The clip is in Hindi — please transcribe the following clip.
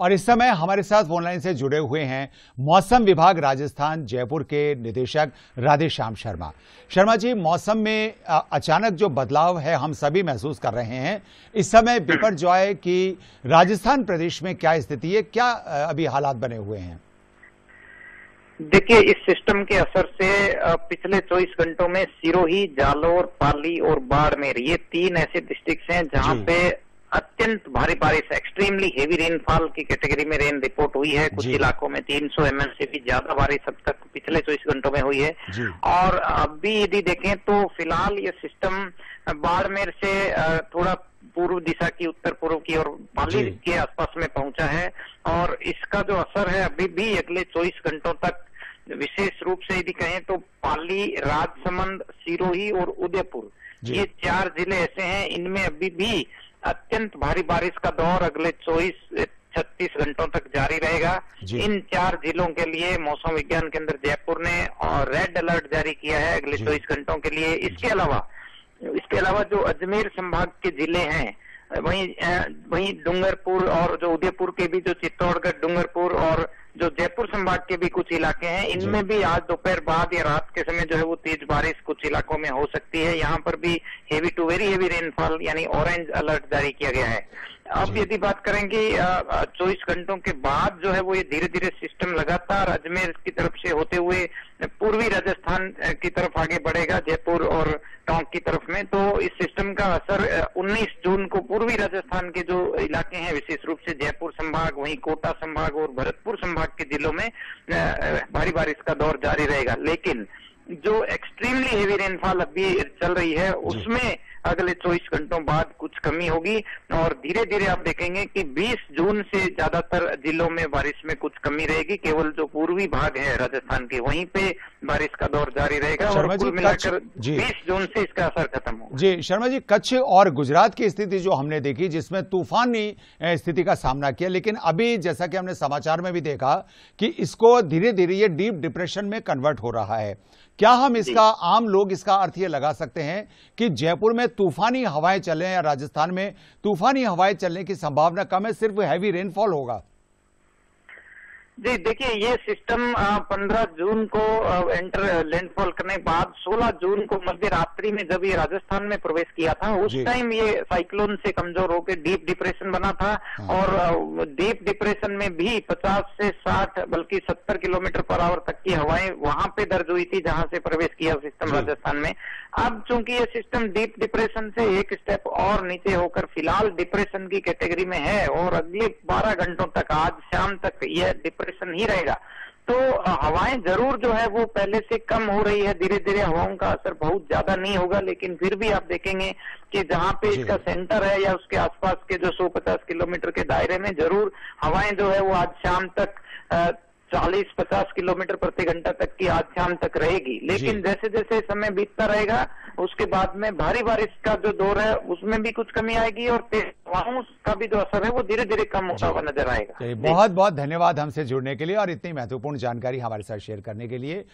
और इस समय हमारे साथ फोनलाइन से जुड़े हुए हैं मौसम विभाग राजस्थान जयपुर के निदेशक राधेश्याम शर्मा। शर्मा जी मौसम में अचानक जो बदलाव है हम सभी महसूस कर रहे हैं। इस समय बिपरजॉय की राजस्थान प्रदेश में क्या स्थिति है क्या अभी हालात बने हुए हैं? देखिए इस सिस्टम के असर से पिछले 24 घंटों में सिरोही जालोर पाली और बाड़मेर ये तीन ऐसे डिस्ट्रिक्ट हैं जहाँ पे अत्यंत भारी बारिश एक्सट्रीमली हेवी रेनफॉल की कैटेगरी में रेन रिपोर्ट हुई है। कुछ इलाकों में 300 एम से भी ज़्यादा बारिश अब तक पिछले चौबीस घंटों में हुई है। और अभी यदि देखें तो फ़िलहाल ये सिस्टम बाड़मेर से थोड़ा पूर्व दिशा की उत्तर पूर्व की और पाली के आसपास में पहुँचा है। और इसका जो असर है अभी भी अगले चौबीस घंटों तक विशेष रूप से यदि कहें तो पाली राजसमंद सिरोही और उदयपुर ये चार ज़िले ऐसे हैं। इनमें अभी भी अत्यंत भारी बारिश का दौर अगले चौबीस छत्तीस घंटों तक जारी रहेगा। इन चार जिलों के लिए मौसम विज्ञान केंद्र जयपुर ने और रेड अलर्ट जारी किया है अगले चौबीस घंटों के लिए। इसके अलावा इसके अलावा जो अजमेर संभाग के ज़िले हैं वहीं वहीं डूंगरपुर और जो उदयपुर के भी जो चित्तौड़गढ़ डूंगरपुर और जो जयपुर संभाग के भी कुछ इलाके हैं इनमें भी आज दोपहर बाद या रात के समय जो है वो तेज बारिश कुछ इलाकों में हो सकती है। यहाँ पर भी heavy to very heavy rainfall यानी ऑरेंज अलर्ट जारी किया गया है। अब यदि बात करेंगे चौबीस घंटों के बाद जो है वो ये धीरे धीरे सिस्टम लगातार अजमेर की तरफ़ से होते हुए पूर्वी राजस्थान की तरफ़ आगे बढ़ेगा जयपुर और टोंक की तरफ़ में तो इस सिस्टम का असर 19 जून को पूर्वी राजस्थान के जो इलाके हैं विशेष रूप से जयपुर संभाग वहीं कोटा संभाग और भरतपुर संभाग के जिलों में भारी बारिश का दौर जारी रहेगा। लेकिन जो एक्सट्रीमली हेवी रेनफॉल अभी चल रही है उसमें अगले 24 घंटों बाद कुछ कमी होगी और धीरे धीरे आप देखेंगे कि 20 जून से ज़्यादातर जिलों में बारिश में कुछ कमी रहेगी। केवल जो पूर्वी भाग है राजस्थान के वहीं पे बारिश का दौर जारी रहेगा और कुल मिलाकर 20 जून से इसका असर खत्म होगा। जी शर्मा जी कच्छ और गुजरात की स्थिति जो हमने देखी जिसमें तूफानी स्थिति का सामना किया लेकिन अभी जैसा कि हमने समाचार में भी देखा कि इसको धीरे धीरे ये डीप डिप्रेशन में कन्वर्ट हो रहा है। क्या हम इसका आम लोग इसका अर्थ ये लगा सकते हैं कि जयपुर में तूफानी हवाएँ चलें या राजस्थान में तूफानी हवाएँ चलने की संभावना कम है सिर्फ़ हैवी रेनफॉल होगा। जी देखिए ये सिस्टम 15 जून को एंटर लैंडफॉल करने के बाद 16 जून को मध्य रात्रि में जब ये राजस्थान में प्रवेश किया था उस टाइम ये साइक्लोन से कमज़ोर होकर डीप डिप्रेशन बना था हाँ। और डीप डिप्रेशन में भी 50 से 60 बल्कि 70 किलोमीटर पर आवर तक की हवाएँ वहाँ पे दर्ज हुई थी जहाँ से प्रवेश किया सिस्टम राजस्थान में। अब चूँकि ये सिस्टम डीप डिप्रेशन से एक स्टेप और नीचे होकर फ़िलहाल डिप्रेशन की कैटेगरी में है और अगले बारह घंटों तक आज शाम तक यह डिप्रेशन डिप्रेशन ही रहेगा। तो हवाएँ ज़रूर जो है वो पहले से कम हो रही है। धीरे धीरे हवाओं का असर बहुत ज़्यादा नहीं होगा लेकिन फिर भी आप देखेंगे कि जहाँ पे इसका सेंटर है या उसके आसपास के जो 150 किलोमीटर के दायरे में ज़रूर हवाएँ जो है वो आज शाम तक चालीस पचास किलोमीटर प्रति घंटा तक की आज शाम तक रहेगी। लेकिन जैसे जैसे समय बीतता रहेगा उसके बाद में भारी बारिश का जो दौर है उसमें भी कुछ कमी आएगी और तेज हवाओं का भी जो असर है वो धीरे धीरे कम होता हुआ नज़र आएगा। बहुत बहुत धन्यवाद हमसे जुड़ने के लिए और इतनी महत्वपूर्ण जानकारी हमारे साथ शेयर करने के लिए।